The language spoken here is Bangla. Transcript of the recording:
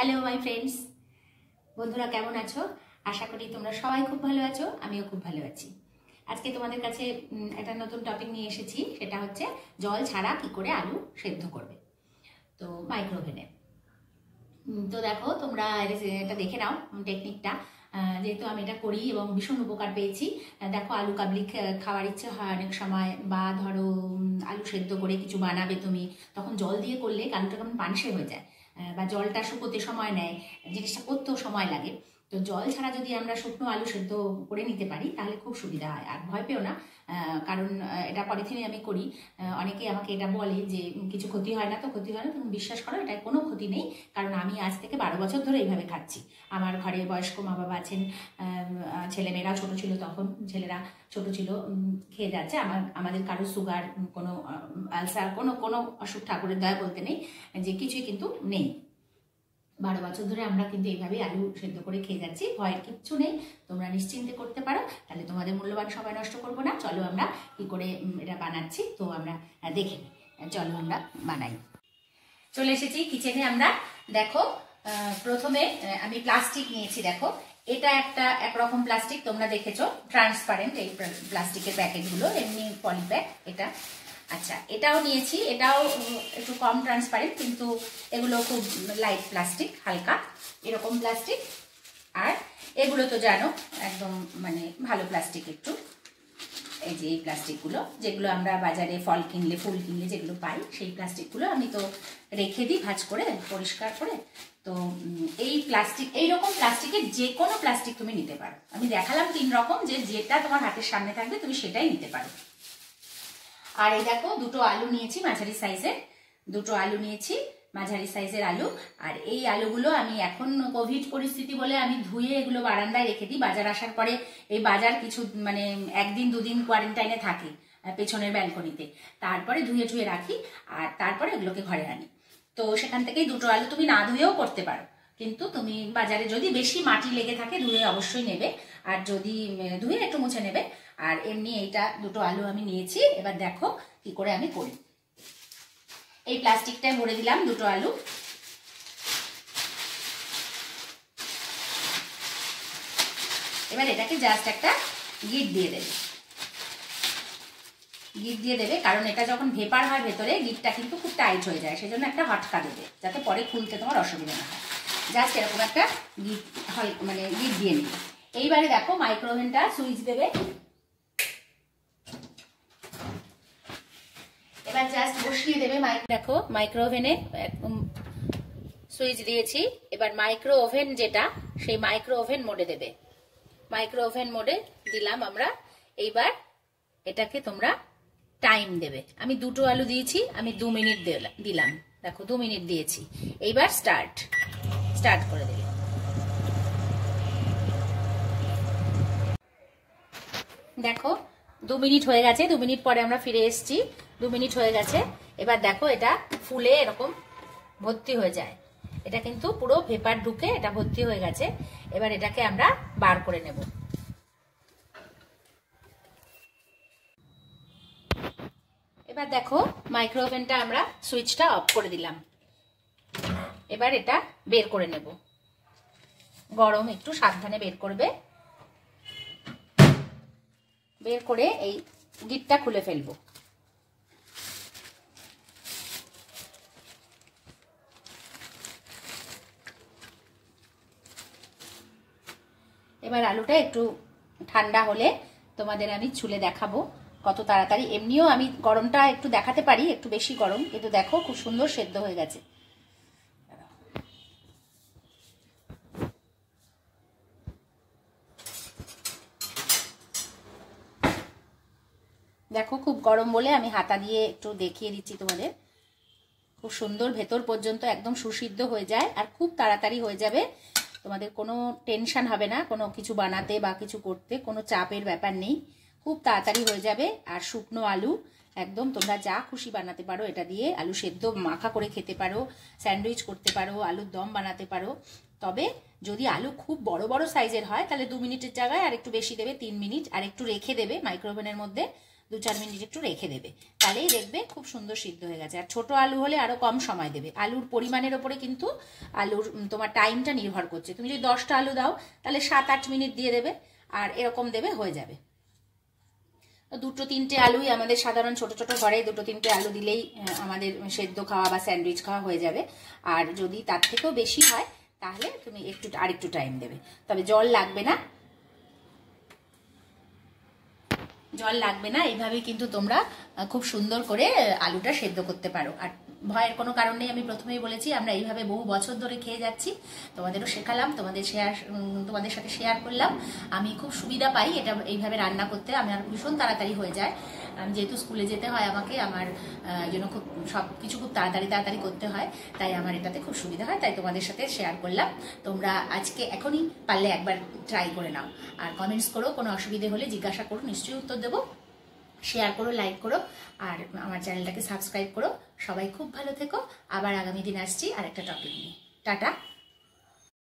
হ্যালো মাই ফ্রেন্ডস বন্ধুরা, কেমন আছো? আশা করি তোমরা সবাই খুব ভালো আছো, আমিও খুব ভালো আছি। আজকে তোমাদের কাছে একটা নতুন টপিক নিয়ে এসেছি, সেটা হচ্ছে জল ছাড়া কি করে আলু সেদ্ধ করবে। তো মাইক্রোওভেনে তো দেখো, তোমরা এটা দেখে নাও টেকনিকটা যেহেতু আমি এটা করি এবং ভীষণ উপকার পেয়েছি দেখো, আলু কাবলি খাওয়ার ইচ্ছে হয় অনেক সময়, বা ধরো আলু সেদ্ধ করে কিছু বানাবে তুমি, তখন জল দিয়ে করলে আলুটা কেমন পানসে হয়ে যায়। বা জলটা শুকোতে সময় নেয় জিনিসটা করতেও সময় লাগে। তো জল ছাড়া যদি আমরা শুকনো আলু সেদ্ধ করে নিতে পারি তাহলে খুব সুবিধা হয়। আর ভয় পেও না কারণ এটা পরে থেকে আমি করি। অনেকে আমাকে এটা বলে যে কিছু ক্ষতি হয় না তো ক্ষতি হয় না। তুমি বিশ্বাস করো এটা কোনো ক্ষতি নেই কারণ আমি আজ থেকে বারো বছর ধরে এইভাবে খাচ্ছি। আমার ঘরে বয়স্ক মা বাবা আছেন আহ, ছেলেমেয়েরাও ছোট ছিল তখন ছেলেরা ছোট ছিল খেয়ে যাচ্ছে। আমার আমাদের কারও সুগার কোনো আলসার কোনো কোনো অসুখ ঠাকুরের দয়া বলতে নেই যে কিছুই কিন্তু নেই। বারো বছর ধরে আমরা কিন্তু এইভাবেই আলু সেদ্ধ করে খেয়ে যাচ্ছি। ভয়ের কিচ্ছু নেই, তোমরা নিশ্চিন্তে করতে পারো। তাহলে তোমাদের মূল্যবান সময় নষ্ট করব না। চলো আমরা কি করে এটা বানাচ্ছি, তো আমরা দেখে চলো আমরা বানাই। চলে এসেছি কিচেনে আমরা। দেখো প্রথমে আমি প্লাস্টিক নিয়েছি, দেখো। এটা একটা একরকম প্লাস্টিক তোমরা দেখেছ ট্রান্সপারেন্ট এই প্লাস্টিকের প্যাকেটগুলো, এমনি পলিপ্যাক এটা। আচ্ছা এটাও নিয়েছি, এটাও একটু কম ট্রান্সপারেন্ট কিন্তু এগুলো খুব লাইট প্লাস্টিক হালকা, এরকম প্লাস্টিক আর এগুলো তো জানো, একদম মানে ভালো প্লাস্টিক একটু। এই যে এই প্লাস্টিকগুলো যেগুলো আমরা বাজারে ফল কিনলে, ফুল কিনলে যেগুলো পাই, সেই প্লাস্টিকগুলো আমি তো রেখে দিই ভাঁজ করে, পরিষ্কার করে। তো এই প্লাস্টিক এই রকম প্লাস্টিকের যে কোনো প্লাস্টিক তুমি নিতে পারো। আমি দেখালাম তিন রকম যে যেটা তোমার হাতের সামনে থাকবে, তুমি সেটাই নিতে পারো। আর এই দেখো, দুটো আলু নিয়েছি মাঝারি সাইজের দুটো আলু নিয়েছি মাঝারি সাইজের আলু। আর এই আলুগুলো আমি এখন কোভিড পরিস্থিতি বলে আমি ধুয়ে এগুলো বারান্দায় রেখে দিই। বাজার আসার পরে এই বাজার কিছু মানে একদিন, দুদিন কোয়ারেন্টাইনে থাকে পেছনের ব্যালকনিতে তারপরে ধুয়ে ধুয়ে রাখি, আর তারপরে এগুলোকে ঘরে আনি। তো সেখান থেকেই দুটো আলু তুমি না ধুয়েও করতে পারো। কিন্তু তুমি বাজারে যদি বেশি মাটি লেগে থাকে, ধুয়ে অবশ্যই নেবে। আর যদি ধুয়ে একটু মুছে নেবে আর এমনি এইটা দুটো আলু আমি নিয়েছি, এবার দেখো কি করে আমি করি। এই প্লাস্টিকটায় ভরে দিলাম দুটো আলু। এবার এটাকে জাস্ট একটা গিট দিয়ে দেবে। গিট দিয়ে দেবে, কারণ এটা যখন ভেপার হয় ভেতরে, গিটটা কিন্তু খুব টাইট হয়ে যায়, সেজন্য একটা হটকা দেবে, যাতে পরে খুলতে তোমার অসুবিধা না হয়। জাস্ট এরকম একটা গিট মানে গিট দিয়ে নেবে। এইবারে দেখো মাইক্রোওভেনটা সুইচ দেবে। এবার জাস্ট বসিয়ে দেবে দেখো মাইক্রো ওভেনে সুইচ দিয়েছি। এবার মাইক্রো ওভেন যেটা, সেই মাইক্রো ওভেন মোডে দেবে। মাইক্রো ওভেন মোডে দিলাম আমরা। এইবার এটাকে তোমরা টাইম দেবে। আমি দুটো আলু দিয়েছি, আমি দু মিনিট দিলা- দিলাম। দেখো, দু মিনিট দিয়েছি। এইবার স্টার্ট স্টার্ট করে দিলাম। দেখো দু মিনিট হয়ে গেছে, দু মিনিট পরে আমরা ফিরে এসেছি। দু মিনিট হয়ে গেছে। এবার দেখো এটা ফুলে এরকম ভর্তি হয়ে যায়। এটা কিন্তু পুরো ভেপার ঢুকে এটা ভর্তি হয়ে গেছে। এবার এটাকে আমরা বার করে নেব। এবার দেখো মাইক্রো ওভেনটা আমরা সুইচটা অফ করে দিলাম। এবার এটা বের করে নেব। গরম একটু সাবধানে বের করবে। বের করে এই গিটটা খুলে ফেলব। এবার আলুটা একটু ঠান্ডা হলে তোমাদের আমি ছুলে দেখাবো কত তাড়াতাড়ি। এমনিও আমি গরমটা একটু দেখাতে পারি, একটু বেশি গরম, কিন্তু দেখো খুব সুন্দর সেদ্ধ হয়ে গেছে। দেখো, খুব গরম বলে আমি হাতা দিয়ে একটু দেখিয়ে দিচ্ছি তোমাদের। খুব সুন্দর ভেতর পর্যন্ত একদম সুসিদ্ধ হয়ে যায় আর খুব তাড়াতাড়ি হয়ে যাবে। তোমাদের কোনো টেনশন হবে না, কোনো কিছু বানাতে বা কিছু করতে, কোনো চাপের ব্যাপার নেই। খুব তাড়াতাড়ি হয়ে যাবে আর শুকনো আলু, একদম তোমরা যা খুশি বানাতে পারো এটা দিয়ে। আলু সেদ্ধ মাখা করে খেতে পারো, স্যান্ডউইচ করতে পারো, আলুর দম বানাতে পারো। তবে যদি আলু খুব বড় বড় সাইজের হয়, তাহলে দু মিনিটের জায়গায় আর একটু বেশি দেবে, তিন মিনিট। আর একটু রেখে দেবে মাইক্রোওভেনের মধ্যে। দু চার মিনিট একটু রেখে দেবে। তাহলেই দেখবে খুব সুন্দর সিদ্ধ হয়ে গেছে। আর ছোট আলু হলে আরও কম সময় দেবে। আলুর পরিমাণের ওপরে কিন্তু আলুর তোমার টাইমটা নির্ভর করছে। তুমি যদি দশটা আলু দাও, তাহলে সাত আট মিনিট দিয়ে দেবে আর এরকম দেবে হয়ে যাবে। দুটো তিনটে আলুই আমাদের সাধারণ ছোট ছোট ঘরে দুটো তিনটে আলু দিলেই আমাদের সেদ্ধ খাওয়া বা স্যান্ডউইচ খাওয়া হয়ে যাবে। আর যদি তার থেকেও বেশি হয়, তাহলে তুমি একটু, আরেকটু টাইম দেবে। তবে জল লাগবে না। জল লাগবে না এইভাবেই কিন্তু তোমরা খুব সুন্দর করে আলুটা সেদ্ধ করতে পারো। আর ভয়ের কোনো কারণ নেই, আমি প্রথমেই বলেছি, আমরা এইভাবে বহু বছর ধরে খেয়ে যাচ্ছি। তোমাদেরও শেখালাম, তোমাদের শেয়ার তোমাদের সাথে শেয়ার করলাম। আমি খুব সুবিধা পাই এটা, এইভাবে রান্না করতে আমার ভীষণ তাড়াতাড়ি হয়ে যায়। আমি যেহেতু স্কুলে যেতে হয় আমাকে, আমার জন্য খুব, সব কিছু খুব তাড়াতাড়ি তাড়াতাড়ি করতে হয়। তাই আমার এটাতে খুব সুবিধা হয়। তাই তোমাদের সাথে শেয়ার করলাম। তোমরা আজকে এখনই পারলে একবার ট্রাই করে নাও। আর কমেন্টস করো, কোনো অসুবিধে হলে জিজ্ঞাসা করো, নিশ্চয়ই উত্তর দেবো। শেয়ার করো লাইক করো। আর আমার চ্যানেলটাকে সাবস্ক্রাইব করো। সবাই খুব ভালো থেকো। আবার আগামী দিন আসছি আর একটা টপিক নিয়ে। টাটা।